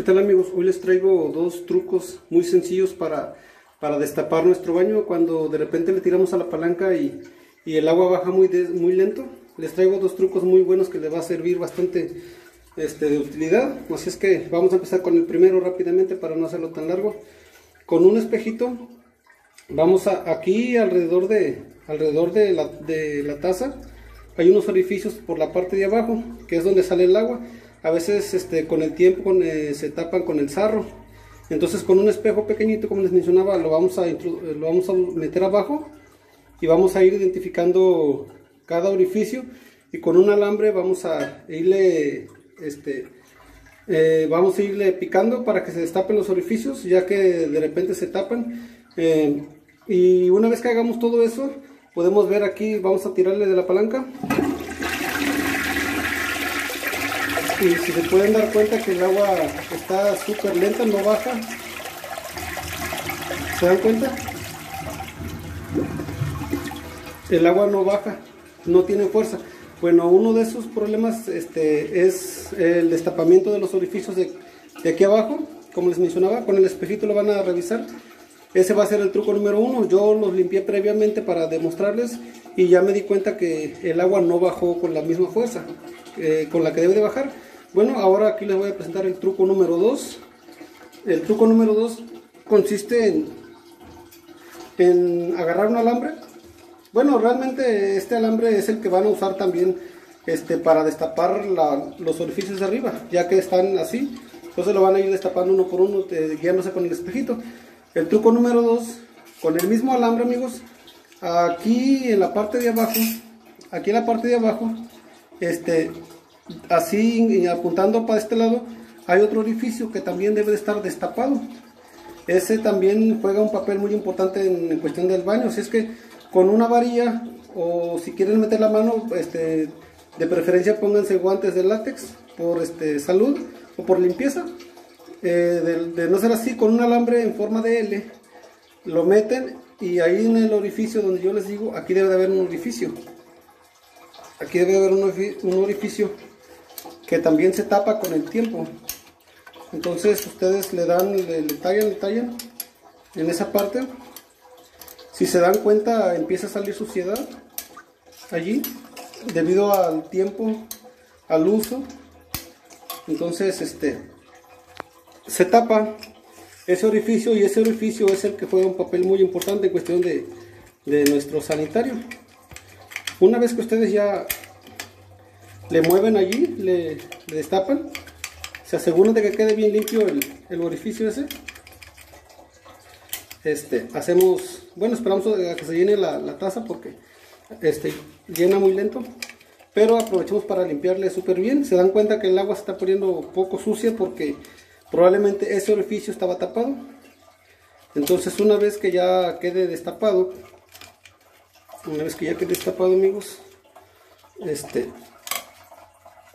¿Qué tal amigos? Hoy les traigo dos trucos muy sencillos para, para destapar nuestro baño cuando de repente le tiramos a la palanca y, el agua baja muy, muy lento. Les traigo dos trucos muy buenos que les va a servir bastante este, de utilidad. Así es que vamos a empezar con el primero rápidamente para no hacerlo tan largo. Con un espejito vamos a, aquí alrededor de, alrededor de la, de la taza hay unos orificios por la parte de abajo que es donde sale el agua a veces este, con el tiempo eh, se tapan con el sarro. Entonces con un espejo pequeñito, como les mencionaba, lo vamos, a, lo vamos a meter abajo y vamos a ir identificando cada orificio y con un alambre vamos a irle este, eh, vamos a irle picando para que se destapen los orificios ya que de repente se tapan eh, y una vez que hagamos todo eso podemos ver aquí vamos a tirarle de la palanca y si se pueden dar cuenta que el agua está súper lenta, no baja. ¿Se dan cuenta? El agua no baja, no tiene fuerza. Bueno, uno de esos problemas este, es el destapamiento de los orificios de, de aquí abajo. Como les mencionaba, con el espejito lo van a revisar. Ese va a ser el truco número uno. Yo los limpié previamente para demostrarles y ya me di cuenta que el agua no bajó con la misma fuerza eh, con la que debe de bajar. Bueno, ahora aquí les voy a presentar el truco número 2. El truco número 2 consiste en, en agarrar un alambre. Bueno, realmente este alambre es el que van a usar también este, para destapar los orificios de arriba, ya que están así. Entonces lo van a ir destapando uno por uno, guiándose con el espejito. El truco número 2, con el mismo alambre, amigos, aquí en la parte de abajo, aquí en la parte de abajo, este, así apuntando para este lado hay otro orificio que también debe de estar destapado. Ese también juega un papel muy importante en, cuestión del baño. Así es que con una varilla o si quieren meter la mano este, de preferencia pónganse guantes de látex por este, salud o por limpieza. Eh, de, no ser así con un alambre en forma de L lo meten y ahí en el orificio donde yo les digo aquí debe de haber un orificio. Aquí debe de haber un orificio que también se tapa con el tiempo. Entonces ustedes le dan, le, tallan, le tallan en esa parte. Si se dan cuenta empieza a salir suciedad allí debido al tiempo, al uso. Entonces este se tapa ese orificio y ese orificio es el que juega un papel muy importante en cuestión de, de nuestro sanitario. Una vez que ustedes ya le mueven allí, le, destapan, se aseguran de que quede bien limpio el, orificio ese. Este, hacemos, bueno, esperamos a que se llene la, taza porque este, llena muy lento. Pero aprovechamos para limpiarle súper bien. Se dan cuenta que el agua se está poniendo poco sucia porque probablemente ese orificio estaba tapado. Entonces una vez que ya quede destapado, una vez que ya quede destapado amigos, este,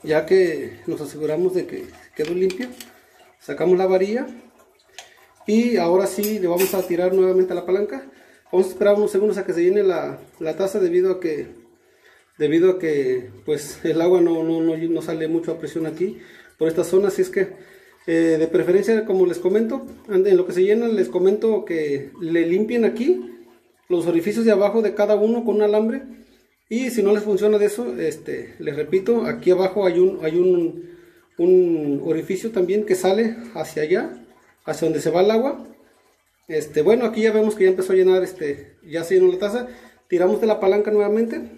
ya que nos aseguramos de que quedó limpio sacamos la varilla y ahora sí le vamos a tirar nuevamente a la palanca. Vamos a esperar unos segundos a que se llene la, taza debido a que debido a que pues el agua no, no, no, sale mucho a presión aquí por esta zona. Así es que eh, de preferencia como les comento en lo que se llena les comento que le limpien aquí los orificios de abajo de cada uno con un alambre y si no les funciona de eso, este, les repito, aquí abajo hay un, hay un, un orificio también que sale hacia allá, hacia donde se va el agua. Este, bueno, aquí ya vemos que ya empezó a llenar, este, ya se llenó la taza. Tiramos de la palanca nuevamente.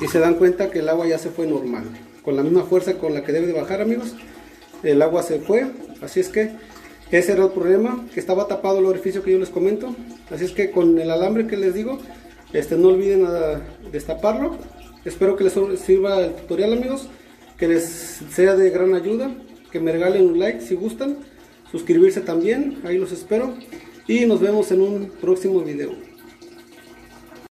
Y se dan cuenta que el agua ya se fue normal con la misma fuerza con la que debe de bajar amigos. El agua se fue así es que ese era el problema que estaba tapado el orificio que yo les comento. Así es que con el alambre que les digo este no olviden destaparlo espero que les sirva el tutorial amigos que les sea de gran ayuda que me regalen un like si gustan suscribirse también ahí los espero y nos vemos en un próximo video